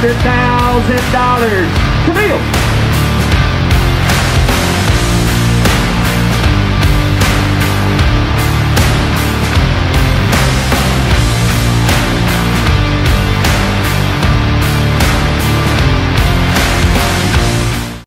$100,000. Camille!